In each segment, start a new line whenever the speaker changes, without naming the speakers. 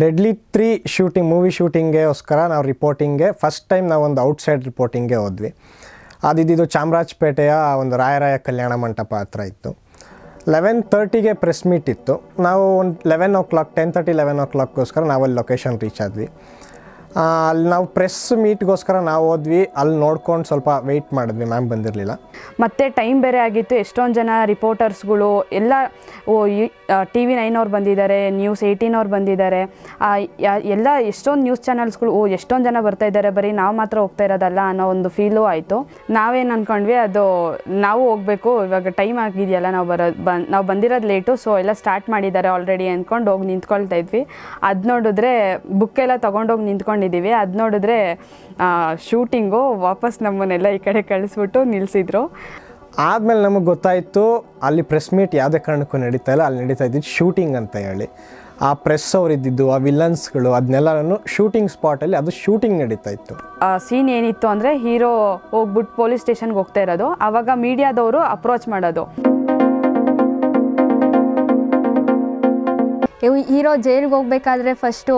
Deadly three shooting movie ಶೂಟಿಂಗ್ಗೋಸ್ಕರ ನಾವು ರಿಪೋರ್ಟಿಂಗ್ಗೆ ಫಸ್ಟ್ ಟೈಮ್ ನಾವು ಒಂದು ಔಟ್ಸೈಡ್ ರಿಪೋರ್ಟಿಂಗ್ಗೆ ಹೋದ್ವಿ. ಅದಿದ್ದು ಚಾಮರಾಜಪೇಟೆಯ ಒಂದು ರಾಯರಾಯ ಕಲ್ಯಾಣ ಮಂಟಪ ಹತ್ರ ಇತ್ತು. ಲೆವೆನ್ ತರ್ಟಿಗೆ ಪ್ರೆಸ್ ಮೀಟ್ ಇತ್ತು. ನಾವು ಒಂದು eleven o'clock ten thirty eleven ಓ ಕ್ಲಾಕ್ಗೋಸ್ಕರ ನಾವಲ್ಲಿ ಲೊಕೇಶನ್ ರೀಚ್ ಆದ್ವಿ. ಅಲ್ಲಿ ನಾವು ಪ್ರೆಸ್ ಮೀಟ್ಗೋಸ್ಕರ ನಾವು ಹೋದ್ವಿ. ಅಲ್ಲಿ ನೋಡ್ಕೊಂಡು ಸ್ವಲ್ಪ ವೆಯ್ಟ್ ಮಾಡಿದ್ವಿ. ಮ್ಯಾಮ್ ಬಂದಿರಲಿಲ್ಲ.
ಮತ್ತೆ ಟೈಮ್ ಬೇರೆ ಆಗಿತ್ತು. ಎಷ್ಟೊಂದು ಜನ ರಿಪೋರ್ಟರ್ಸ್ಗಳು ಎಲ್ಲ, ಓ ಟಿ ವಿ ನೈನ್ ಅವ್ರು ಬಂದಿದ್ದಾರೆ ನ್ಯೂಸ್ ಏಯ್ಟೀನ್ ಅವ್ರು ಬಂದಿದ್ದಾರೆ. ಎಲ್ಲ ಎಷ್ಟೊಂದು ನ್ಯೂಸ್ ಚಾನಲ್ಸ್ಗಳು ಓ, ಎಷ್ಟೊಂದು ಜನ ಬರ್ತಾ ಇದ್ದಾರೆ, ಬರೀ ನಾವು ಮಾತ್ರ ಹೋಗ್ತಾ ಇರೋದಲ್ಲ ಅನ್ನೋ ಒಂದು ಫೀಲು ಆಯಿತು. ನಾವೇನು ಅಂದ್ಕೊಂಡ್ವಿ ಅದು ನಾವು ಹೋಗಬೇಕು, ಇವಾಗ ಟೈಮ್ ಆಗಿದೆಯಲ್ಲ, ನಾವು ಬರೋದು ಬನ್ ನಾವು ಬಂದಿರೋದು ಲೇಟು ಸೊ ಎಲ್ಲ ಸ್ಟಾರ್ಟ್ ಮಾಡಿದ್ದಾರೆ ಆಲ್ರೆಡಿ ಅಂದ್ಕೊಂಡು ಹೋಗಿ ನಿಂತ್ಕೊಳ್ತಾ ಇದ್ವಿ. ಅದು ನೋಡಿದ್ರೆ ಬುಕ್ ಎಲ್ಲ ತೊಗೊಂಡೋಗಿ ನಿಂತ್ಕೊಂಡಿದ್ದೀವಿ ಅದು ನೋಡಿದ್ರೆ ಶೂಟಿಂಗು ವಾಪಸ್ ನಮ್ಮನ್ನೆಲ್ಲ ಈ ಕಡೆ ಕಳಿಸ್ಬಿಟ್ಟು ನಿಲ್ಲಿಸಿದ್ರು
ಆದಮೇಲೆ ನಮಗೆ ಗೊತ್ತಾಯಿತು ಅಲ್ಲಿ ಪ್ರೆಸ್ ಮೀಟ್ ಯಾವುದೇ ಕಾರಣಕ್ಕೂ ನಡೀತಾ ಇಲ್ಲ. ಅಲ್ಲಿ ನಡೀತಾ ಇದ್ದಿದ್ದು ಶೂಟಿಂಗ್ ಅಂತ ಹೇಳಿ. ಆ ಪ್ರೆಸ್ ಅವ್ರು ಇದ್ದಿದ್ದು ಆ ವಿಲನ್ಸ್ಗಳು ಅದನ್ನೆಲ್ಲನೂ ಶೂಟಿಂಗ್ ಸ್ಪಾಟಲ್ಲಿ ಅದು ಶೂಟಿಂಗ್ ನಡೀತಾ ಇತ್ತು.
ಸೀನ್ ಏನಿತ್ತು ಅಂದರೆ ಹೀರೋ ಹೋಗ್ಬಿಟ್ಟು ಪೊಲೀಸ್ ಸ್ಟೇಷನ್ಗೆ ಹೋಗ್ತಾ ಇರೋದು. ಆವಾಗ ಮೀಡಿಯಾದವರು ಅಪ್ರೋಚ್ ಮಾಡೋದು.
ಹೀರೋ ಜೈಲ್ಗೆ ಹೋಗ್ಬೇಕಾದ್ರೆ ಫಸ್ಟು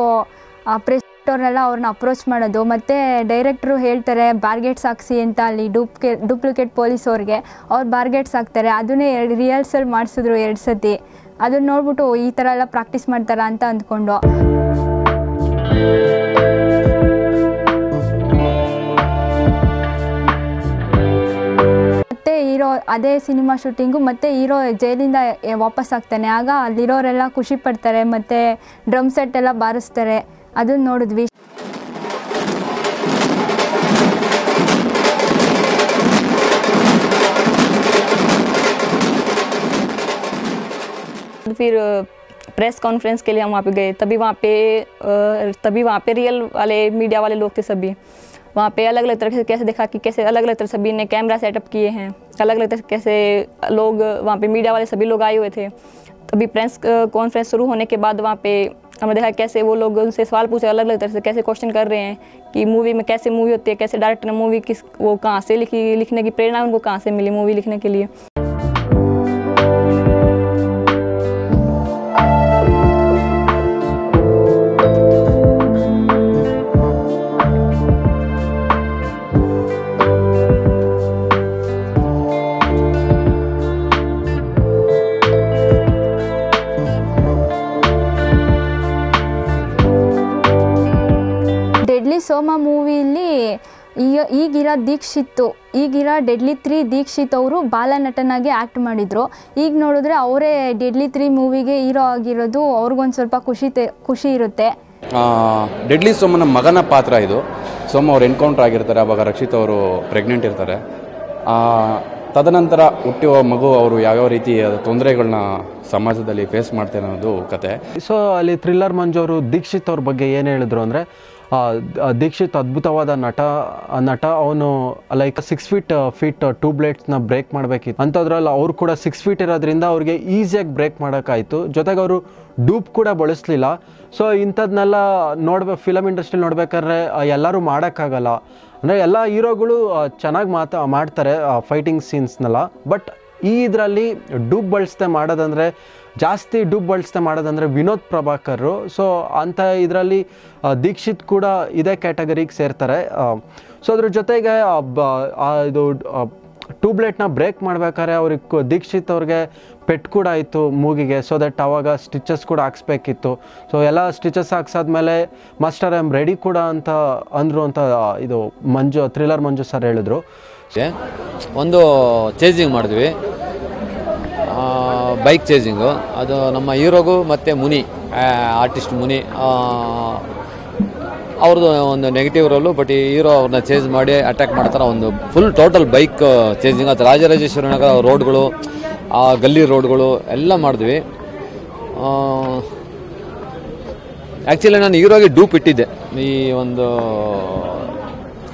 ಪ್ರೆಸ್ ಅವ್ರನ್ನೆಲ್ಲ ಅವ್ರನ್ನ ಅಪ್ರೋಚ್ ಮಾಡೋದು, ಮತ್ತು ಡೈರೆಕ್ಟ್ರು ಹೇಳ್ತಾರೆ ಬಾರ್ಗೇಟ್ಸ್ ಹಾಕ್ಸಿ ಅಂತ ಅಲ್ಲಿ ಡೂಪ್ಕೆ ಡೂಪ್ಲಿಕೇಟ್ ಪೊಲೀಸ್ ಅವ್ರಿಗೆ, ಅವ್ರು ಬಾರ್ಗೇಟ್ಸ್ ಹಾಕ್ತಾರೆ ಅದನ್ನೇ ಎರಡು ಮಾಡಿಸಿದ್ರು ಎರಡು ಸತಿ. ಅದನ್ನ ನೋಡ್ಬಿಟ್ಟು ಈ ಥರ ಎಲ್ಲ ಪ್ರಾಕ್ಟೀಸ್ ಮಾಡ್ತಾರ ಅಂತ ಅಂದ್ಕೊಂಡು. ಮತ್ತೆ ಹೀರೋ, ಅದೇ ಸಿನಿಮಾ ಶೂಟಿಂಗು ಮತ್ತೆ ಹೀರೋ ಜೈಲಿಂದ ವಾಪಸ್ ಆಗ್ತಾನೆ. ಆಗ ಅಲ್ಲಿರೋರೆಲ್ಲ ಖುಷಿ ಪಡ್ತಾರೆ, ಮತ್ತೆ ಡ್ರಮ್ ಸೆಟ್ ಎಲ್ಲ ಬಾರಿಸ್ತಾರೆ. ಅದನ್ನ ನೋಡಿದ್ವಿ
फिर प्रेस कॉन्फ्रेंस के लिए हम वहाँ पे गए तभी वहाँ पे अ, तभी वहाँ पे रियल वाले मीडिया वाले लोग थे सभी वहाँ पे अलग अलग तरह से कैसे देखा कि कैसे अलग अलग तरह सभी ने कैमरा सेटअप किए हैं अलग अलग तरह से कैसे लोग वहाँ पे मीडिया वाले सभी लोग आए हुए थे तभी प्रेस कॉन्फ्रेंस शुरू होने के बाद वहाँ पे हमने देखा कैसे वो लोग उनसे सवाल पूछे अलग अलग तरह से कैसे क्वेश्चन कर रहे हैं, कि मूवी में कैसे मूवी होती है, कैसे डायरेक्टर ने मूवी किस, वो कहाँ से लिखी, लिखने की प्रेरणा उनको कहाँ से मिली मूवी लिखने के लिए।
ಈಗಿರೋ ದೀಕ್ಷಿತ್ ಈಗಿರೋ ಡೆಡ್ಲಿ ತ್ರೀ ದೀಕ್ಷಿತ್ ಅವರು ಬಾಲನಟನಾಗಿ ಆ್ಯಕ್ಟ್ ಮಾಡಿದರು. ಈಗ ನೋಡಿದ್ರೆ ಅವರೇ ಡೆಡ್ಲಿ ತ್ರೀ ಮೂವಿಗೆ ಹೀರೋ ಆಗಿರೋದು ಅವ್ರಿಗೊಂದು ಸ್ವಲ್ಪ ಖುಷಿ ತೆ- ಖುಷಿ ಇರುತ್ತೆ.
ಆ, ಡೆಡ್ಲಿ ಸೋಮನ ಮಗನ ಪಾತ್ರ ಇದು. ಸೋಮ ಅವ್ರು ಎನ್ಕೌಂಟರ್ ಆಗಿರ್ತಾರೆ ಅವಾಗ ರಕ್ಷಿತ್ ಅವರು ಪ್ರೆಗ್ನೆಂಟ್ ಇರ್ತಾರೆ. ಆ, ತದನಂತರ ಹುಟ್ಟುವ ಮಗು ಅವರು ಯಾವ್ಯಾವ ರೀತಿ ತೊಂದರೆಗಳನ್ನ ಸಮಾಜದಲ್ಲಿ ಫೇಸ್ ಮಾಡ್ತಾರೆ ಅನ್ನೋದು ಕತೆ.
ಸೊ ಅಲ್ಲಿ ಥ್ರಿಲ್ಲರ್ ಮಂಜು ಅವರು ದೀಕ್ಷಿತ್ ಅವ್ರ ಬಗ್ಗೆ ಏನು ಹೇಳಿದ್ರು ಅಂದರೆ ದೀಕ್ಷಿತ್ ಅದ್ಭುತವಾದ ನಟ ನಟ, ಅವನು like six feet feet two ಬ್ಲೇಡ್ಸ್ನ break ಮಾಡಬೇಕಿತ್ತು. ಅಂಥದ್ರಲ್ಲಿ ಅವ್ರು ಕೂಡ ಸಿಕ್ಸ್ ಫೀಟ್ ಇರೋದ್ರಿಂದ ಅವ್ರಿಗೆ ಈಸಿಯಾಗಿ ಬ್ರೇಕ್ ಮಾಡೋಕ್ಕಾಯಿತು. ಜೊತೆಗೆ ಅವರು ಡೂಪ್ ಕೂಡ ಬಳಸಲಿಲ್ಲ. ಸೊ ಇಂಥದ್ನೆಲ್ಲ ನೋಡ್ಬೇ ಫಿಲಮ್ ಇಂಡಸ್ಟ್ರಿ ನೋಡ್ಬೇಕಾದ್ರೆ ಎಲ್ಲರೂ ಮಾಡೋಕ್ಕಾಗಲ್ಲ. ಅಂದರೆ ಎಲ್ಲ ಹೀರೋಗಳು ಚೆನ್ನಾಗಿ ಮಾತಾ, ಮಾಡ್ತಾರೆ ಫೈಟಿಂಗ್ ಸೀನ್ಸ್ನೆಲ್ಲ ಬಟ್ ಈ ಇದರಲ್ಲಿ ಡೂಪ್ ಬಳಸದೆ ಮಾಡೋದಂದರೆ ಜಾಸ್ತಿ ಡುಬ್ ಬಳಸ್ತಾ ಮಾಡೋದಂದರೆ ವಿನೋದ್ ಪ್ರಭಾಕರ್ ಸೊ ಅಂಥ ಇದರಲ್ಲಿ ದೀಕ್ಷಿತ್ ಕೂಡ ಇದೇ ಕ್ಯಾಟಗರಿಗೆ ಸೇರ್ತಾರೆ. ಸೊ ಅದ್ರ ಜೊತೆಗೆ ಇದು ಟ್ಯೂಬ್ಲೆಟ್ನ ಬ್ರೇಕ್ ಮಾಡ್ಬೇಕಾದ್ರೆ ಅವ್ರಿಗೆ ದೀಕ್ಷಿತ್ ಅವ್ರಿಗೆ ಪೆಟ್ ಕೂಡ ಆಯಿತು ಮೂಗಿಗೆ. ಸೊ ದಟ್ ಅವಾಗ ಸ್ಟಿಚಸ್ ಕೂಡ ಹಾಕ್ಸ್ಬೇಕಿತ್ತು. ಸೊ ಎಲ್ಲ ಸ್ಟಿಚಸ್ ಹಾಕ್ಸಾದ್ಮೇಲೆ, ಮಾಸ್ಟರ್, ಐ ಆಮ್ ರೆಡಿ ಕೂಡ ಅಂತ ಅಂದರು ಅಂತ ಇದು ಮಂಜು, ಥ್ರಿಲ್ಲರ್ ಮಂಜು ಸರ್ ಹೇಳಿದ್ರು.
ಒಂದು ಚೇಜಿಂಗ್ ಮಾಡಿದ್ವಿ. ಬೈಕ್ ಚೇಜಿಂಗು ಅದು ನಮ್ಮ ಹೀರೋಗು ಮತ್ತು ಮುನಿ ಆರ್ಟಿಸ್ಟ್ ಮುನಿ ಅವ್ರದ್ದು ಒಂದು ನೆಗೆಟಿವ್ ರೋಲು ಬಟ್ ಈ ಹೀರೋ ಅವ್ರನ್ನ ಚೇಂಜ್ ಮಾಡಿ ಅಟ್ಯಾಕ್ ಮಾಡ್ತಾರೆ ಒಂದು ಫುಲ್ ಟೋಟಲ್ ಬೈಕ್ ಚೇಂಜಿಂಗ್ ಅದು ರಾಜರಾಜೇಶ್ವರಿ ನಗರ ರೋಡ್ಗಳು ಆ, ಗಲ್ಲಿ ರೋಡ್ಗಳು ಎಲ್ಲ ಮಾಡಿದ್ವಿ. ಆ್ಯಕ್ಚುಲಿ ನಾನು ಹೀರೋಗೆ ಡೂಪ್ ಇಟ್ಟಿದ್ದೆ. ಈ ಒಂದು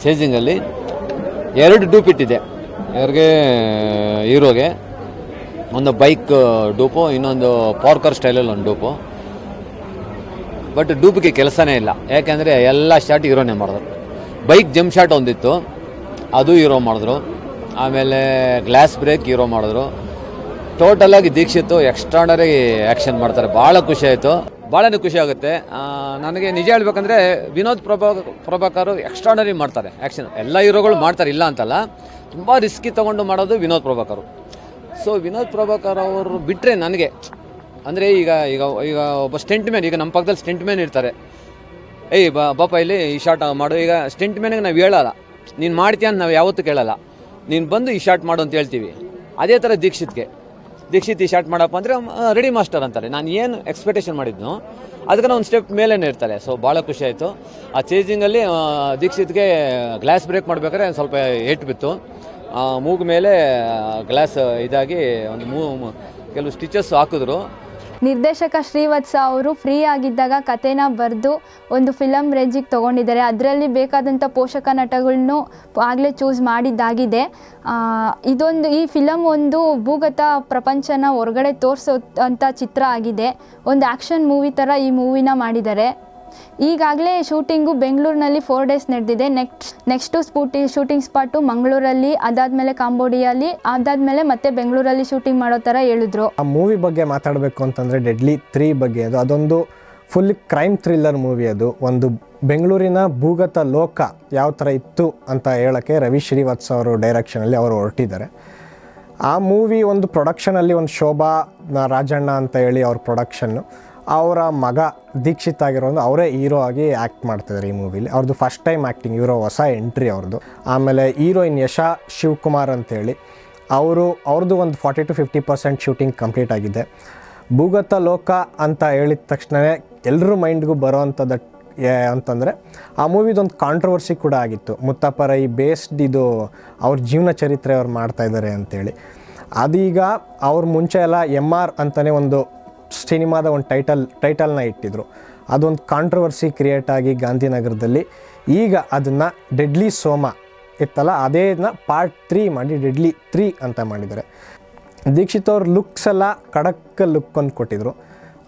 ಚೇಂಜಿಂಗಲ್ಲಿ ಎರಡು ಡೂಪ್ ಇಟ್ಟಿದ್ದೆ. ಯಾರಿಗೆ ಹೀರೋಗೆ ಒಂದು ಬೈಕ್ ಡೂಪು, ಇನ್ನೊಂದು ಪಾರ್ಕರ್ ಸ್ಟೈಲಲ್ಲಿ ಒಂದು ಡೂಪು. ಬಟ್ ಡೂಪಿಗೆ ಕೆಲಸನೇ ಇಲ್ಲ. ಯಾಕೆಂದರೆ ಎಲ್ಲ ಶಾರ್ಟ್ ಹೀರೋನೇ ಮಾಡಿದ್ರು. ಬೈಕ್ ಜಂಪ್ ಶಾರ್ಟ್ ಒಂದಿತ್ತು. ಅದು ಹೀರೋ ಮಾಡಿದ್ರು. ಆಮೇಲೆ ಗ್ಲಾಸ್ ಬ್ರೇಕ್ ಹೀರೋ ಮಾಡಿದ್ರು. ಟೋಟಲಾಗಿ ದೀಕ್ಷಿತ್ ಎಕ್ಸ್ಟ್ರಾಡರಿ ಆ್ಯಕ್ಷನ್ ಮಾಡ್ತಾರೆ. ಭಾಳ ಖುಷಿ ಆಯಿತು. ಭಾಳನೇ ಖುಷಿ ಆಗುತ್ತೆ. ನನಗೆ ನಿಜ ಹೇಳ್ಬೇಕಂದ್ರೆ ವಿನೋದ್ ಪ್ರಭಾ, ಪ್ರಭಾಕರ್ ಎಕ್ಸ್ಟ್ರಾಡರಿ ಮಾಡ್ತಾರೆ. ಆ್ಯಕ್ಷನ್ ಎಲ್ಲ ಹೀರೋಗಳು ಮಾಡ್ತಾರೆ. ಇಲ್ಲ ಅಂತಲ್ಲ. ತುಂಬ ರಿಸ್ಕಿ ತೊಗೊಂಡು ಮಾಡೋದು ವಿನೋದ್ ಪ್ರಭಾಕರ್. ಸೊ ವಿನೋದ್ ಪ್ರಭಾಕರ್ ಅವರು ಬಿಟ್ಟರೆ ನನಗೆ. ಅಂದರೆ ಈಗ ಈಗ ಈಗ ಒಬ್ಬ ಸ್ಟೆಂಟ್ ಮ್ಯಾನ್, ಈಗ ನಮ್ಮ ಪಕ್ಕದಲ್ಲಿ ಸ್ಟೆಂಟ್ ಮ್ಯಾನ್ ಇರ್ತಾರೆ. ಏಯ್, ಬಾ, ಬಾಪ, ಇಲ್ಲಿ ಈ ಶಾರ್ಟ್ ಮಾಡು. ಈಗ ಸ್ಟೆಂಟ್ ಮ್ಯಾನಿಗೆ ನಾವು ಹೇಳಲ್ಲ. ನೀನು ಮಾಡ್ತೀಯ ಅಂತ ನಾವು ಯಾವತ್ತೂ ಕೇಳಲ್ಲ. ನೀನು ಬಂದು ಈ ಶಾರ್ಟ್ ಮಾಡು ಅಂತ ಹೇಳ್ತೀವಿ. ಅದೇ ಥರ ದೀಕ್ಷಿತ್ಗೆ. ದೀಕ್ಷಿತ್ ಈ ಶಾರ್ಟ್ ಮಾಡಪ್ಪ ಅಂದರೆ ರೆಡಿ ಮಾಸ್ಟರ್ ಅಂತಾರೆ. ನಾನು ಏನು ಎಕ್ಸ್ಪೆಕ್ಟೇಷನ್ ಮಾಡಿದ್ನು, ಅದಕ್ಕೆ ಒಂದು ಸ್ಟೆಪ್ ಮೇಲೇ ಇರ್ತಾರೆ. ಸೊ ಭಾಳ ಖುಷಿ ಆಯಿತು. ಆ ಚೇಜಿಂಗಲ್ಲಿ ದೀಕ್ಷಿತ್ಗೆ ಗ್ಲಾಸ್ ಬ್ರೇಕ್ ಮಾಡಬೇಕಾದ್ರೆ ಸ್ವಲ್ಪ ಏಟ್ ಬಿತ್ತು. ಆ, ಮೂಗು ಮೇಲೆ ಗ್ಲಾಸ್ ಇದಾಗಿ ಒಂದು ಮೂ ಕೆಲವು ಸ್ಟಿಚಸ್ ಹಾಕಿದ್ರು.
ನಿರ್ದೇಶಕ ಶ್ರೀವತ್ಸ ಅವರು ಫ್ರೀ ಆಗಿದ್ದಾಗ ಕಥೆನ ಬರೆದು ಒಂದು ಫಿಲಮ್ ರೇಂಜಿಗೆ ತೊಗೊಂಡಿದ್ದಾರೆ. ಅದರಲ್ಲಿ ಬೇಕಾದಂಥ ಪೋಷಕ ನಟಗಳನ್ನು ಆಗಲೇ ಚೂಸ್ ಮಾಡಿದ್ದಾಗಿದೆ. ಇದೊಂದು ಈ ಫಿಲಮ್ ಒಂದು ಭೂಗತ ಪ್ರಪಂಚನ ಹೊರಗಡೆ ತೋರಿಸೋ ಅಂಥ ಚಿತ್ರ ಆಗಿದೆ. ಒಂದು ಆ್ಯಕ್ಷನ್ ಮೂವಿ ಥರ ಈ ಮೂವಿನ ಮಾಡಿದ್ದಾರೆ. ಈಗಾಗಲೇ ಶೂಟಿಂಗು ಬೆಂಗಳೂರಿನಲ್ಲಿ ಫೋರ್ ಡೇಸ್ ನಡೆದಿದೆ. ನೆಕ್ಸ್ಟ್ ನೆಕ್ಸ್ಟು ಸ್ಪೂಟಿ ಶೂಟಿಂಗ್ ಸ್ಪಾಟು ಮಂಗಳೂರಲ್ಲಿ, ಅದಾದಮೇಲೆ ಕಾಂಬೋಡಿಯಲ್ಲಿ, ಅದಾದಮೇಲೆ ಮತ್ತೆ ಬೆಂಗಳೂರಲ್ಲಿ ಶೂಟಿಂಗ್ ಮಾಡೋ ಥರ ಹೇಳಿದ್ರು.
ಆ ಮೂವಿ ಬಗ್ಗೆ ಮಾತಾಡಬೇಕು ಅಂತಂದರೆ ಡೆಡ್ಲಿ ತ್ರೀ ಬಗ್ಗೆ ಅದು. ಅದೊಂದು ಫುಲ್ ಕ್ರೈಮ್ ಥ್ರಿಲ್ಲರ್ ಮೂವಿ ಅದು. ಒಂದು ಬೆಂಗಳೂರಿನ ಭೂಗತ ಲೋಕ ಯಾವ ಥರ ಇತ್ತು ಅಂತ ಹೇಳೋಕ್ಕೆ ರವಿ ಶ್ರೀವತ್ಸ ಅವರು ಡೈರೆಕ್ಷನಲ್ಲಿ ಅವರು ಹೊರಟಿದ್ದಾರೆ. ಆ ಮೂವಿ ಒಂದು ಪ್ರೊಡಕ್ಷನಲ್ಲಿ ಒಂದು ಶೋಭಾ ರಾಜಣ್ಣ ಅಂತ ಹೇಳಿ ಅವ್ರ ಪ್ರೊಡಕ್ಷನ್ನು ಅವರ ಮಗ ದೀಕ್ಷಿತ್ ಆಗಿರೋದು ಅವರೇ ಹೀರೋ ಆಗಿ ಆ್ಯಕ್ಟ್ ಮಾಡ್ತಿದ್ದಾರೆ ಈ ಮೂವಿಲಿ ಅವ್ರದ್ದು ಫಸ್ಟ್ ಟೈಮ್ ಆ್ಯಕ್ಟಿಂಗ್ ಇರೋ ಹೊಸ ಎಂಟ್ರಿ ಅವ್ರದ್ದು ಆಮೇಲೆ ಹೀರೋಯಿನ್ ಯಶಾ ಶಿವಕುಮಾರ್ ಅಂತೇಳಿ. ಅವರು ಅವ್ರದ್ದು ಒಂದು forty to fifty percent shooting complete ಆಗಿದೆ. ಭೂಗತ ಲೋಕ ಅಂತ ಹೇಳಿದ ತಕ್ಷಣವೇ ಎಲ್ಲರ ಮೈಂಡ್ಗೂ ಬರೋ ಅಂಥದ್ದು ಅಂತಂದರೆ ಆ ಮೂವಿದೊಂದು ಕಾಂಟ್ರವರ್ಸಿ ಕೂಡ ಆಗಿತ್ತು. ಮುತ್ತಪ್ಪರೈ ಬೇಸ್ಡ್ ಇದು ಅವ್ರ ಜೀವನ ಚರಿತ್ರೆ ಅವ್ರು ಮಾಡ್ತಾಯಿದ್ದಾರೆ ಅಂಥೇಳಿ ಅದೀಗ ಅವ್ರ ಮುಂಚೆ ಎಲ್ಲ ಎಂ ಆರ್ ಅಂತಲೇ ಒಂದು ಸಿನಿಮಾದ ಒಂದು ಟೈಟಲ್, ಟೈಟಲ್ನ ಇಟ್ಟಿದ್ರು. ಅದೊಂದು ಕಾಂಟ್ರವರ್ಸಿ ಕ್ರಿಯೇಟ್ ಆಗಿ ಗಾಂಧಿನಗರದಲ್ಲಿ. ಈಗ ಅದನ್ನು ಡೆಡ್ಲಿ ಸೋಮ ಇತ್ತಲ್ಲ, ಅದೇನ ಪಾರ್ಟ್ ತ್ರೀ ಮಾಡಿ ಡೆಡ್ಲಿ ತ್ರೀ ಅಂತ ಮಾಡಿದ್ದಾರೆ. ದೀಕ್ಷಿತ್ ಅವ್ರ ಲುಕ್ಸ್ ಎಲ್ಲ ಖಡಕ್ ಲುಕ್ ಅಂತ ಕೊಟ್ಟಿದ್ರು.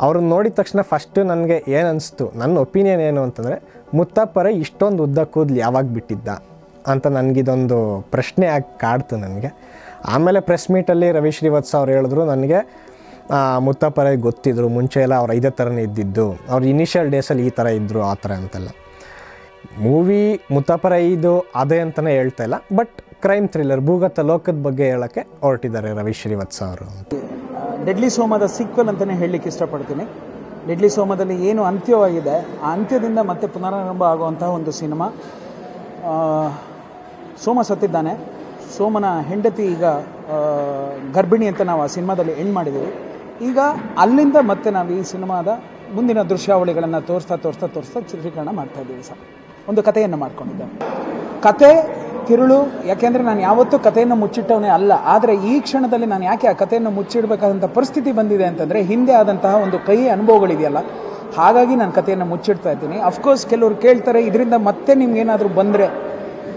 ಅವ್ರನ್ನ ನೋಡಿದ ತಕ್ಷಣ ಫಸ್ಟು ನನಗೆ ಏನು ಅನಿಸ್ತು ನನ್ನ ಒಪಿನಿಯನ್ ಏನು ಅಂತಂದರೆ, ಮುತ್ತಪ್ಪರ ಇಷ್ಟೊಂದು ಉದ್ದ ಕೂದಲು ಯಾವಾಗ ಬಿಟ್ಟಿದ್ದ ಅಂತ ನನಗಿದೊಂದು ಪ್ರಶ್ನೆ ಆಗಿ ಕಾಡ್ತು ನನಗೆ. ಆಮೇಲೆ ಪ್ರೆಸ್ ಮೀಟಲ್ಲಿ ರವಿ ಶ್ರೀವತ್ಸ ಅವ್ರು ಹೇಳಿದ್ರು, ನನಗೆ ಗೊತ್ತಿದ್ದರು ಗೊತ್ತಿದ್ರು, ಮುಂಚೆ ಎಲ್ಲ ಅವ್ರು ಇದೇ ಥರನೇ ಇದ್ದಿದ್ದು. ಅವ್ರ ಇನಿಷಿಯಲ್ ಡೇಸಲ್ಲಿ ಈ ಥರ ಇದ್ದರು ಆ ಥರ ಅಂತೆಲ್ಲ. ಮೂವಿ ಮುತ್ತಪರ ಇದು, ಅದೇ ಅಂತಲೇ ಹೇಳ್ತಾ ಇಲ್ಲ ಬಟ್ ಕ್ರೈಮ್ ಥ್ರಿಲ್ಲರ್ ಭೂಗತ ಲೋಕದ ಬಗ್ಗೆ ಹೇಳೋಕ್ಕೆ ಹೊರಟಿದ್ದಾರೆ ರವಿ ಶ್ರೀವತ್ಸ ಅವರು
ಡೆಡ್ಲಿ ಸೋಮದ ಸೀಕ್ವೆಲ್ ಅಂತಲೇ ಹೇಳಲಿಕ್ಕೆ ಇಷ್ಟಪಡ್ತೀನಿ. ಡೆಡ್ಲಿ ಸೋಮದಲ್ಲಿ ಏನು ಅಂತ್ಯವಾಗಿದೆ, ಆ ಅಂತ್ಯದಿಂದ ಮತ್ತೆ ಪುನರಾರಂಭ ಆಗುವಂತಹ ಒಂದು ಸಿನಿಮಾ. ಸೋಮ ಸತ್ತಿದ್ದಾನೆ. ಸೋಮನ ಹೆಂಡತಿ ಈಗ ಗರ್ಭಿಣಿ ಅಂತ ನಾವು ಆ ಸಿನಿಮಾದಲ್ಲಿ ಎಂಡ್ ಮಾಡಿದ್ದೀವಿ. ಈಗ ಅಲ್ಲಿಂದ ಮತ್ತೆ ನಾವು ಈ ಸಿನಿಮಾದ ಮುಂದಿನ ದೃಶ್ಯಾವಳಿಗಳನ್ನು ತೋರಿಸ್ತಾ ತೋರಿಸ್ತಾ ತೋರಿಸ್ತಾ ಚಿತ್ರೀಕರಣ ಮಾಡ್ತಾ ಇದ್ದೀವಿ ಸರ್. ಒಂದು ಕಥೆಯನ್ನು ಮಾಡ್ಕೊಂಡಿದ್ದೆ ಕತೆ, ತಿರುಳು, ಯಾಕೆಂದರೆ ನಾನು ಯಾವತ್ತೂ ಕಥೆಯನ್ನು ಮುಚ್ಚಿಟ್ಟವನೇ ಅಲ್ಲ. ಆದರೆ ಈ ಕ್ಷಣದಲ್ಲಿ ನಾನು ಯಾಕೆ ಆ ಕಥೆಯನ್ನು ಮುಚ್ಚಿಡಬೇಕಾದಂಥ ಪರಿಸ್ಥಿತಿ ಬಂದಿದೆ ಅಂತಂದರೆ ಹಿಂದೆ ಆದಂತಹ ಒಂದು ಕೈ ಅನುಭವಗಳಿದೆಯಲ್ಲ. ಹಾಗಾಗಿ ನಾನು ಕಥೆಯನ್ನು ಮುಚ್ಚಿಡ್ತಾ ಇದ್ದೀನಿ. ಅಫ್ಕೋರ್ಸ್ ಕೆಲವರು ಕೇಳ್ತಾರೆ, ಇದರಿಂದ ಮತ್ತೆ ನಿಮ್ಗೇನಾದರೂ ಬಂದರೆ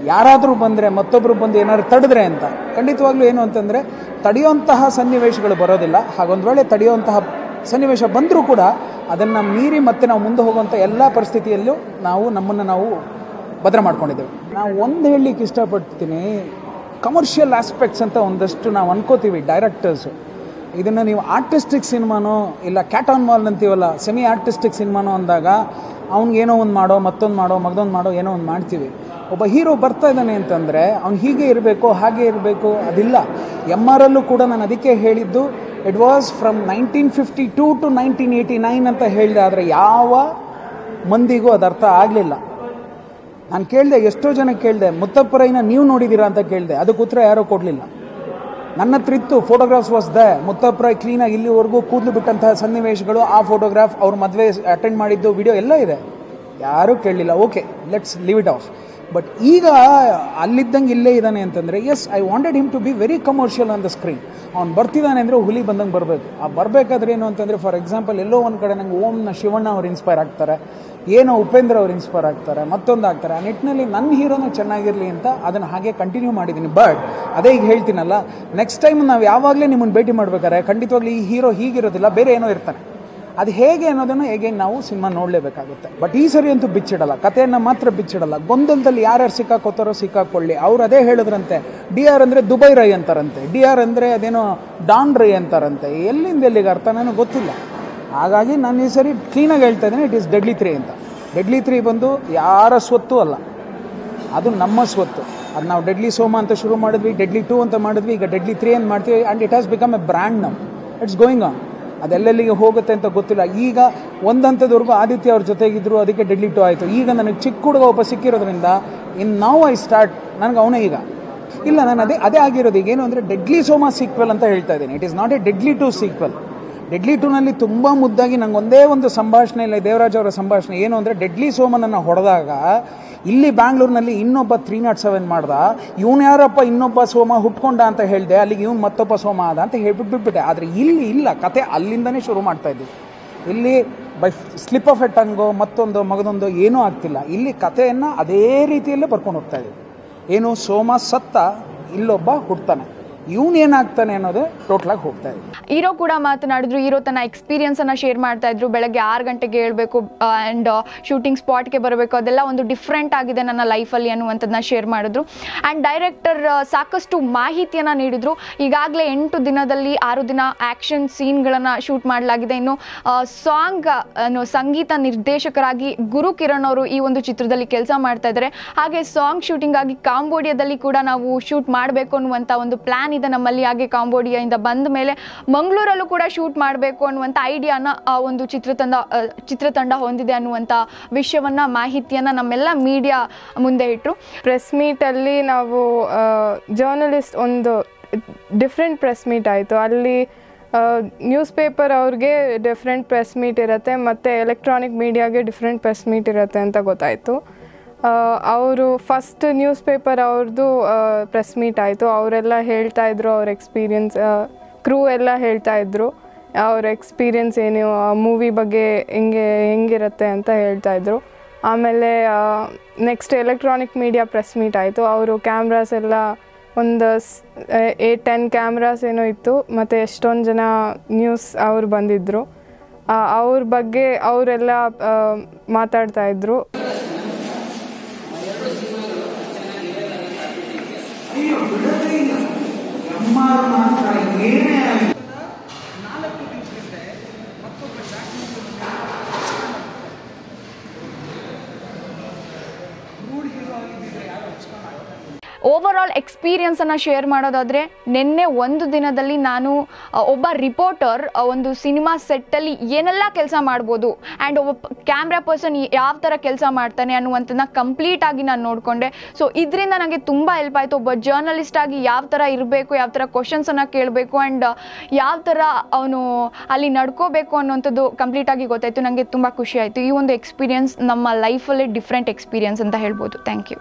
ಯಾರಾದರೂ ಬಂದರೆ ಮತ್ತೊಬ್ಬರು ಬಂದು ಏನಾದ್ರು ತಡೆದ್ರೆ ಅಂತ. ಖಂಡಿತವಾಗ್ಲೂ ಏನು ಅಂತಂದರೆ, ತಡೆಯುವಂತಹ ಸನ್ನಿವೇಶಗಳು ಬರೋದಿಲ್ಲ. ಹಾಗೊಂದು ವೇಳೆ ತಡೆಯುವಂತಹ ಸನ್ನಿವೇಶ ಬಂದರೂ ಕೂಡ, ಅದನ್ನು ಮೀರಿ ಮತ್ತೆ ನಾವು ಮುಂದೆ ಹೋಗುವಂಥ ಎಲ್ಲ ಪರಿಸ್ಥಿತಿಯಲ್ಲೂ ನಾವು ನಮ್ಮನ್ನು ನಾವು ಭದ್ರ ಮಾಡ್ಕೊಂಡಿದ್ದೇವೆ. ನಾವು ಒಂದು ಹೇಳಲಿಕ್ಕೆ ಇಷ್ಟಪಡ್ತೀನಿ ಕಮರ್ಷಿಯಲ್ ಆಸ್ಪೆಕ್ಟ್ಸ್ ಅಂತ ಒಂದಷ್ಟು ನಾವು ಅನ್ಕೋತೀವಿ ಡೈರೆಕ್ಟರ್ಸು ಇದನ್ನು ನೀವು ಆರ್ಟಿಸ್ಟಿಕ್ ಸಿನಿಮಾನೋ, ಇಲ್ಲ ಕ್ಯಾಟ್ ಆನ್ ಮಾಲ್ ಅಂತೀವಲ್ಲ ಸೆಮಿ ಆರ್ಟಿಸ್ಟಿಕ್ ಸಿನಿಮಾನೋ ಅಂದಾಗ ಅವ್ನಿಗೇನೋ ಒಂದು ಮಾಡೋ, ಮತ್ತೊಂದು ಮಾಡೋ, ಮಗದೊಂದು ಮಾಡೋ ಏನೋ ಒಂದು ಮಾಡ್ತೀವಿ. ಒಬ್ಬ ಹೀರೋ ಬರ್ತಾ ಇದ್ದಾನೆ ಅಂತಂದರೆ ಅವ್ನು ಹೀಗೆ ಇರಬೇಕು, ಹಾಗೆ ಇರಬೇಕು, ಅದಿಲ್ಲ. ಎಂ ಆರ್ ಅಲ್ಲೂ ಕೂಡ ನಾನು ಅದಕ್ಕೆ ಹೇಳಿದ್ದು it was from nineteen fifty two to nineteen eighty nine ಅಂತ ಹೇಳಿದೆ, ಆದರೆ ಯಾವ ಮಂದಿಗೂ ಅದು ಅರ್ಥ ಆಗಲಿಲ್ಲ. ನಾನು ಕೇಳಿದೆ, ಎಷ್ಟೋ ಜನ ಕೇಳಿದೆ ಮುತ್ತಪ್ಪರೈನ ನೀವು ನೋಡಿದ್ದೀರಾ ಅಂತ ಕೇಳಿದೆ, ಅದಕ್ಕೆ ಉತ್ತರ ಯಾರೂ ಕೊಡಲಿಲ್ಲ. ನನ್ನ ಹತ್ರ ಇತ್ತು ಫೋಟೋಗ್ರಾಫ್ಸ್ ವಾಸ್ ದ ಮುತ್ತಪ್ಪರಾಯ್ ಕ್ಲೀನಾಗಿ ಇಲ್ಲಿವರೆಗೂ ಕೂದಲು ಬಿಟ್ಟಂತಹ ಸನ್ನಿವೇಶಗಳು, ಆ ಫೋಟೋಗ್ರಾಫ್ ಅವ್ರ ಮದುವೆ ಅಟೆಂಡ್ ಮಾಡಿದ್ದು ವಿಡಿಯೋ ಎಲ್ಲ ಇದೆ. ಯಾರೂ ಕೇಳಲಿಲ್ಲ okay let's leave it off but ಈಗ ಅಲ್ಲಿದ್ದಂಗೆ ಇಲ್ಲೇ ಇದ್ದಾನೆ ಅಂತಂದರೆ yes I wanted him to be very commercial on the screen ಅವ್ನು ಬರ್ತಿದ್ದಾನೆ ಅಂದರೆ ಹುಲಿ ಬಂದಂಗೆ ಬರಬೇಕು. ಆ ಬರಬೇಕಾದ್ರೆ ಏನು ಅಂತಂದರೆ ಫಾರ್ ಎಕ್ಸಾಂಪಲ್ ಎಲ್ಲೋ ಒಂದು ಕಡೆ ನಂಗೆ ಓಮ್ನ ಶಿವಣ್ಣ ಅವ್ರು ಇನ್ಸ್ಪೈರ್ ಆಗ್ತಾರೆ, ಏನೋ ಉಪೇಂದ್ರ ಅವ್ರು ಇನ್ಸ್ಪೈರ್ ಆಗ್ತಾರೆ, ಮತ್ತೊಂದು ಆಗ್ತಾರೆ. ಆ ನಿಟ್ಟಿನಲ್ಲಿ ನನ್ನ ಹೀರೋನು ಚೆನ್ನಾಗಿರಲಿ ಅಂತ ಅದನ್ನು ಹಾಗೆ ಕಂಟಿನ್ಯೂ ಮಾಡಿದ್ದೀನಿ ಬಟ್ ಅದೇ ಈಗ ಹೇಳ್ತೀನಲ್ಲ ನೆಕ್ಸ್ಟ್ ಟೈಮ್ ನಾವು ಯಾವಾಗಲೇ ನಿಮ್ಮನ್ನು ಭೇಟಿ ಮಾಡ್ಬೇಕಾದ್ರೆ ಖಂಡಿತವಾಗ್ಲೂ ಈ ಹೀರೋ ಹೀಗಿರೋದಿಲ್ಲ, ಬೇರೆ ಏನೋ ಇರ್ತಾನೆ. ಅದು ಹೇಗೆ ಅನ್ನೋದನ್ನು ಹೇಗೆ ನಾವು ಸಿನಿಮಾ ನೋಡಲೇಬೇಕಾಗುತ್ತೆ. ಬಟ್ ಈ ಸರಿ ಅಂತೂ ಬಿಚ್ಚಿಡಲ್ಲ. ಕಥೆಯನ್ನು ಮಾತ್ರ ಬಿಚ್ಚಿಡಲ್ಲ. ಗೊಂದಲದಲ್ಲಿ ಯಾರ್ಯಾರು ಸಿಕ್ಕಾಕೋತಾರೋ ಸಿಕ್ಕಾಕೊಳ್ಳಿ. ಅವ್ರು ಅದೇ ಹೇಳಿದ್ರಂತೆ. ಡಿ ಆರ್ ಅಂದರೆ ದುಬೈ ರೈ ಅಂತಾರಂತೆ. ಡಿ ಆರ್ ಅಂದರೆ ಅದೇನೋ ಡಾನ್ ರೈ ಅಂತಾರಂತೆ. ಎಲ್ಲಿಂದ ಎಲ್ಲಿಗೆ ಅರ್ಥ ನನಗೆ ಗೊತ್ತಿಲ್ಲ. ಹಾಗಾಗಿ ನಾನು ಈ ಸರಿ ಕ್ಲೀನಾಗಿ ಹೇಳ್ತಾ ಇದ್ದೀನಿ. ಇಟ್ ಈಸ್ ಡೆಡ್ಲಿ ತ್ರೀ ಅಂತ. ಡೆಡ್ಲಿ ತ್ರೀ ಬಂದು ಯಾರ ಸ್ವತ್ತು ಅಲ್ಲ. ಅದು ನಮ್ಮ ಸ್ವತ್ತು. ಅದು ನಾವು ಡೆಡ್ಲಿ ಸೋಮ ಅಂತ ಶುರು ಮಾಡಿದ್ವಿ ಡೆಡ್ಲಿ ಟೂ ಅಂತ ಮಾಡಿದ್ವಿ, ಈಗ ಡೆಡ್ಲಿ ತ್ರೀ ಅಂತ ಮಾಡ್ತೀವಿ and it has become a brand ನಮ್ ಇಟ್ಸ್ ಗೋಯಿಂಗ್ ಆನ್ ಅದೆಲ್ಲೆಲ್ಲಿಗೆ ಹೋಗುತ್ತೆ ಅಂತ ಗೊತ್ತಿಲ್ಲ. ಈಗ ಒಂದು ಹಂತದವರೆಗೂ ಆದಿತ್ಯ ಅವ್ರ ಜೊತೆಗಿದ್ರು, ಅದಕ್ಕೆ ಡೆಡ್ಲಿ ಟು ಆಯಿತು. ಈಗ ನನಗೆ ಚಿಕ್ಕ ಹುಡುಗ ಒಬ್ಬ ಸಿಕ್ಕಿರೋದ್ರಿಂದ ಇನ್ ನಾವು ಐ ಸ್ಟಾರ್ಟ್ ನನಗೆ ಅವನೇ ಈಗ. ಇಲ್ಲ, ನಾನು ಅದೇ ಅದೇ ಆಗಿರೋದು. ಈಗ ಏನು ಅಂದರೆ ಡೆಡ್ಲಿ ಸೋಮಾ ಸೀಕ್ವೆಲ್ ಅಂತ ಹೇಳ್ತಾ ಇದ್ದೀನಿ. It is not a deadly two sequel deadly ಟೂನಲ್ಲಿ ತುಂಬ ಮುದ್ದಾಗಿ ನಂಗೆ ಒಂದೇ ಒಂದು ಸಂಭಾಷಣೆ ಇಲ್ಲ ದೇವರಾಜ್ ಅವರ ಸಂಭಾಷಣೆ ಏನು ಅಂದರೆ ಡೆಡ್ಲಿ ಸೋಮನನ್ನು ಹೊಡೆದಾಗ ಇಲ್ಲಿ ಬ್ಯಾಂಗ್ಳೂರಿನಲ್ಲಿ ಇನ್ನೊಬ್ಬ ತ್ರೀ ನಾಟ್ ಸೆವೆನ್ ಮಾಡ್ದ. ಇವನು ಯಾರಪ್ಪ ಇನ್ನೊಬ್ಬ ಸೋಮ ಹುಟ್ಕೊಂಡ ಅಂತ ಹೇಳಿದೆ, ಅಲ್ಲಿಗೆ ಇವನು ಮತ್ತೊಬ್ಬ ಸೋಮ ಅದ ಅಂತ ಹೇಳ್ಬಿಟ್ಟು ಬಿಟ್ಬಿಟ್ಟೆ ಆದರೆ ಇಲ್ಲಿ ಇಲ್ಲ, ಕತೆ ಅಲ್ಲಿಂದನೇ ಶುರು ಮಾಡ್ತಾ ಇದ್ವಿ. ಇಲ್ಲಿ by slip of a tongue, ಮತ್ತೊಂದು, ಮಗದೊಂದು ಏನೂ ಆಗ್ತಿಲ್ಲ. ಇಲ್ಲಿ ಕಥೆಯನ್ನು ಅದೇ ರೀತಿಯಲ್ಲೇ ಬರ್ಕೊಂಡು ಹೋಗ್ತಾ ಇದ್ದೀವಿ ಏನು, ಸೋಮ ಸತ್ತ, ಇಲ್ಲೊಬ್ಬ ಹುಡ್ತಾನೆ ಇವನು ಏನಾಗ್ತಾನೆ ಅನ್ನೋದೇ ಟೋಟ್ಲಾಗಿ ಹೋಗ್ತಾ ಇದೆ.
ಹೀರೋ ಕೂಡ ಮಾತನಾಡಿದ್ರು ಹೀರೋ ತನ್ನ ಎಕ್ಸ್ಪೀರಿಯನ್ಸನ್ನು ಶೇರ್ ಮಾಡ್ತಾ ಇದ್ರು, ಬೆಳಗ್ಗೆ ಆರು ಗಂಟೆಗೆ ಹೇಳ್ಬೇಕು ಆ್ಯಂಡ್ ಶೂಟಿಂಗ್ ಸ್ಪಾಟ್ಗೆ ಬರಬೇಕು, ಅದೆಲ್ಲ ಒಂದು ಡಿಫ್ರೆಂಟ್ ಆಗಿದೆ ನನ್ನ ಲೈಫಲ್ಲಿ ಅನ್ನುವಂಥದ್ದನ್ನ ಶೇರ್ ಮಾಡಿದ್ರು. ಆ್ಯಂಡ್ ಡೈರೆಕ್ಟರ್ ಸಾಕಷ್ಟು ಮಾಹಿತಿಯನ್ನು ನೀಡಿದ್ರು. ಈಗಾಗಲೇ ಎಂಟು ದಿನದಲ್ಲಿ ಆರು ದಿನ ಆ್ಯಕ್ಷನ್ ಸೀನ್ಗಳನ್ನು ಶೂಟ್ ಮಾಡಲಾಗಿದೆ. ಇನ್ನು ಸಾಂಗ್ ಅನ್ನು ಸಂಗೀತ ನಿರ್ದೇಶಕರಾಗಿ ಗುರು ಕಿರಣ್ ಅವರು ಈ ಒಂದು ಚಿತ್ರದಲ್ಲಿ ಕೆಲಸ ಮಾಡ್ತಾ ಇದ್ದಾರೆ. ಹಾಗೆ ಸಾಂಗ್ ಶೂಟಿಂಗ್ ಆಗಿ ಕಾಂಬೋಡಿಯಾದಲ್ಲಿ ಕೂಡ ನಾವು ಶೂಟ್ ಮಾಡಬೇಕು ಅನ್ನುವಂಥ ಒಂದು ಪ್ಲ್ಯಾನ್ ಇದೆ, ನಮ್ಮಲ್ಲಿ ಹಾಗೆ ಕಾಂಬೋಡಿಯಾಯಿಂದ ಬಂದ ಮೇಲೆ ಮಂಗಳೂರಲ್ಲೂ ಕೂಡ ಶೂಟ್ ಮಾಡಬೇಕು ಅನ್ನುವಂಥ ಐಡಿಯಾನ, ಆ, ಒಂದು ಚಿತ್ರತಂಡ ಚಿತ್ರತಂಡ ಹೊಂದಿದೆ ಅನ್ನುವಂಥ ವಿಷಯವನ್ನು, ಮಾಹಿತಿಯನ್ನು ನಮ್ಮೆಲ್ಲ ಮೀಡಿಯಾ ಮುಂದೆ ಇಟ್ಟರು
ಪ್ರೆಸ್ ಮೀಟಲ್ಲಿ ನಾವು ಜರ್ನಲಿಸ್ಟ್ ಒಂದು ಡಿಫ್ರೆಂಟ್ ಪ್ರೆಸ್ ಮೀಟ್ ಆಯಿತು. ಅಲ್ಲಿ ನ್ಯೂಸ್ ಪೇಪರ್ ಅವ್ರಿಗೆ ಡಿಫ್ರೆಂಟ್ ಪ್ರೆಸ್ ಮೀಟ್ ಇರುತ್ತೆ, ಮತ್ತು ಎಲೆಕ್ಟ್ರಾನಿಕ್ ಮೀಡಿಯಾಗೆ ಡಿಫ್ರೆಂಟ್ ಪ್ರೆಸ್ ಮೀಟ್ ಇರುತ್ತೆ ಅಂತ ಗೊತ್ತಾಯಿತು. ಅವರು ಫಸ್ಟ್ ನ್ಯೂಸ್ ಪೇಪರ್ ಅವ್ರದ್ದು ಪ್ರೆಸ್ ಮೀಟ್ ಆಯಿತು. ಅವರೆಲ್ಲ ಹೇಳ್ತಾ ಇದ್ರು ಅವ್ರ ಎಕ್ಸ್ಪೀರಿಯನ್ಸ್ ಕ್ರೂ ಎಲ್ಲ ಹೇಳ್ತಾ ಇದ್ರು. ಅವ್ರ ಎಕ್ಸ್ಪೀರಿಯನ್ಸ್ ಏನು ಮೂವಿ ಬಗ್ಗೆ ಹೆಂಗೆ, ಹೆಂಗಿರುತ್ತೆ ಅಂತ ಹೇಳ್ತಾ ಇದ್ರು. ಆಮೇಲೆ next electronic media press meet ಆಯಿತು. ಅವರು ಕ್ಯಾಮ್ರಾಸ್ ಎಲ್ಲ ಒಂದು ಏಟ್ ಟೆನ್ ಕ್ಯಾಮ್ರಾಸ್ ಏನೋ ಇತ್ತು. ಮತ್ತು ಎಷ್ಟೊಂದು ಜನ ನ್ಯೂಸ್ ಅವರು ಬಂದಿದ್ದರು ಅವ್ರ ಬಗ್ಗೆ ಅವರೆಲ್ಲ ಮಾತಾಡ್ತಾ ಇದ್ರು.
Mama. ಎಕ್ಸ್ಪೀರಿಯನ್ಸನ್ನು ಶೇರ್ ಮಾಡೋದಾದರೆ ನಿನ್ನೆ ಒಂದು ದಿನದಲ್ಲಿ ನಾನು ಒಬ್ಬ ರಿಪೋರ್ಟರ್ ಒಂದು ಸಿನಿಮಾ ಸೆಟ್ಟಲ್ಲಿ ಏನೆಲ್ಲ ಕೆಲಸ ಮಾಡ್ಬೋದು ಆ್ಯಂಡ್ ಒಬ್ಬ ಕ್ಯಾಮ್ರಾ ಪರ್ಸನ್ ಯಾವ ಥರ ಕೆಲಸ ಮಾಡ್ತಾನೆ ಅನ್ನುವಂಥದ್ದನ್ನ ಕಂಪ್ಲೀಟ್ ಆಗಿ ನಾನು ನೋಡಿಕೊಂಡೆ. ಸೊ ಇದರಿಂದ ನನಗೆ ತುಂಬ ಹೆಲ್ಪ್ ಆಯಿತು. ಒಬ್ಬ ಜರ್ನಲಿಸ್ಟ್ ಆಗಿ ಯಾವ ಥರ ಇರಬೇಕು, ಯಾವ ಥರ ಕ್ವಶನ್ಸನ್ನು ಕೇಳಬೇಕು ಆ್ಯಂಡ್ ಯಾವ ಥರ ಅವನು ಅಲ್ಲಿ ನಡ್ಕೋಬೇಕು ಅನ್ನೋಂಥದ್ದು ಕಂಪ್ಲೀಟಾಗಿ ಗೊತ್ತಾಯಿತು. ನನಗೆ ತುಂಬ ಖುಷಿ ಆಯಿತು. ಈ ಒಂದು ಎಕ್ಸ್ಪೀರಿಯನ್ಸ್ ನಮ್ಮ ಲೈಫಲ್ಲೇ ಡಿಫ್ರೆಂಟ್ ಎಕ್ಸ್ಪೀರಿಯನ್ಸ್ ಅಂತ ಹೇಳ್ಬೋದು. Thank you